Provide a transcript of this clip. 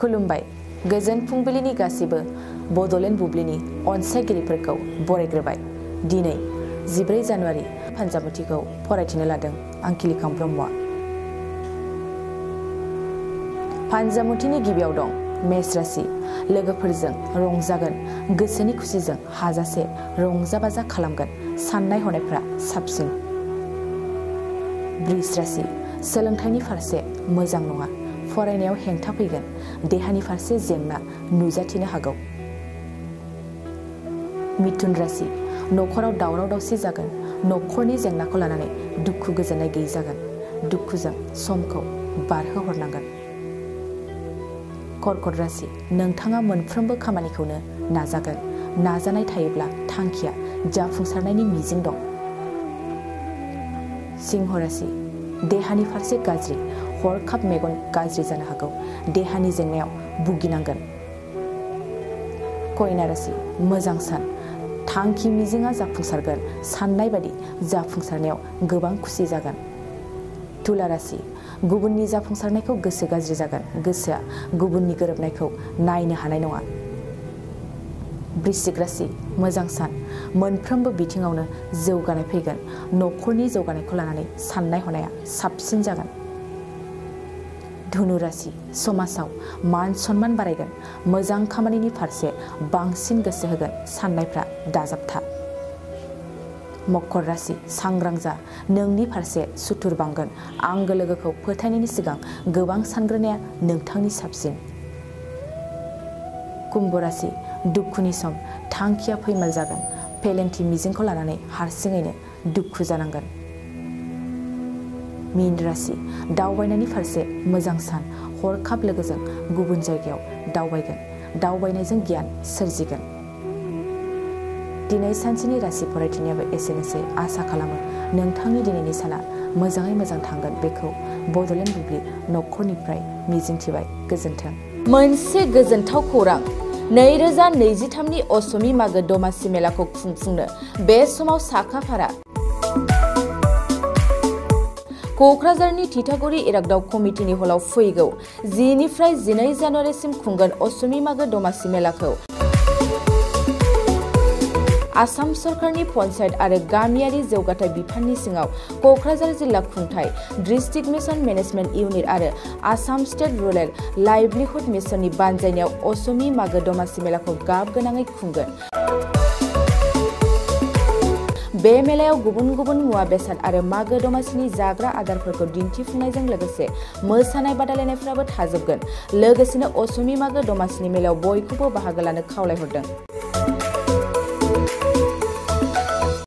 खुलुमबाय। गोजोन फुंबिलिनि गासैबो। बड'लेण्ड बुब्लिनि अनसायगिरिफोरखौ बरायग्रोबाय। दिनै, जिब्रै जानुवारि फान्जामुथिखौ फरायथिनो लादों आं किलिखां ब्रह्मआ फान्जामुथिनि गिबियाव दं मेष राशि लोगोफोरजों रंजागोन। गोसोनि खुसिजों हाजासे रंजा बाजा खालामगोन। साननाय हनायफ्रा साबसिन। ब्रिज राशि सोलोंथाइनि फारसे मोजां नङा। फरायनायाव हेंथा फैगोन। देहानि फारसे जेंना नुजाथिनो हागौ। मिथुन राशि। न'खराव दावराव दावसि जागोन। न'खरनि जेंनाखौ लानानै दुखु गोजोननाय गैयै जागोन। दुखुजों समखौ बारहोहरनांगोन। कर्कट राशि। नोंथाङा मोनफ्रोमबो खामानिखौनो नाजागोन। नाजानाय थायोब्ला थांखिया जाफुंसारनायनि मिजिं दं। सिंह राशि। देहानि फारसे गाज्रि। हरखाब मेगन गाज्रि जानो हागौ। देहानि जेंनायाव भुगिनांगोन। कयना राशि मोजां सान। थांखि मिजिङा जाफुंसारगोन। साननाय बादि जाफुंसारनायाव गोबां खुसि जागोन। तुला राशि गुबुननि जाफुंसारनायखौ गोसो गाज्रि जागोन। गोसोआ गुबुननि गोरोबनायखौ नायनो हानाय नङा। बृश्चिक राशि मोजां सान। मोनफ्रोमबो बिथिङावनो जौगानाय फैगोन। न'खरनि जौगानायखौ लानानै साननाय हनाया साबसिन जागोन। धनु राशि समाजाव मान सन्मान बारायगोन। मोजां खामानिनि फारसे बांसिन गोसो होगोन। साननायफ्रा दाजाबथा। मकर राशि सांग्रां जा नोंनि फारसे सुथुर बांगोन। आंगो लोगोखौ फोथायनायनि सिगां गोबां सानग्रोनाया नोंथांनि साबसिन। कुम्भ राशि दुखुनि सम, थांखिया फैमाल जागोन। फेलेंथि मिजिंखौ लानानै हारसिङैनो दुखु जानांगोन। मीन राशि दावबायनायनि फारसे मोजां सान। हरखाब लोगोजों गुबुन जायगायाव दावबायगोन। दावबायनायजों गियान सोरजिगोन। दिनै सानसेनि राशि फरायथिनायाबो एसेनोसै। आसा खालामो नोंथांनि दिनैनि साना मोजाङै मोजां थांगोन। बेखौ बड'लेण्ड बुब्लि न'खरनिफ्राय मिजिंथिबाय। गोजोन्थों। मोनसे गोजोनथाव खौरां। नैरोजा नैजिथामनि असमि मागो दमासि मेलाखौ खुंफुंनो। बे समाव साखाफारा क'क्राझारनि थिथागुरि इरागदाव कमिटिनि हलाव फैगौ जिनिफ्राय जिनै जानुवारिसिम खुंगोन असमि मागो दमासि मेलाखौ आसाम सरकारनि पन्सायत आरो गामियारि जौगाथाय बिफाननि सिङाव क'क्राझार जिल्ला खुंथाय डिस्ट्रिक्ट मिसन मेनेजमेन्ट इउनिट आरो आसाम स्टेट रुरेल लाइभलिहुड मिसननि बानजायनायाव असमि मागो दमासि मेलाखौ गाब गोनाङै खुंगोन बे मेलायाव गुबुन गुबुन मुवा बेसाद आरो मागो दमासिनि जाग्रा आदारफोरखौ दिन्थिफुंनायजों लोगोसे मोसानाय बादायलायनायफ्राबो थाजोबगोन लोगोसेनो असमि मागो दमासिनि मेलायाव बयखौबो बाहागो लानो खावलायहरदों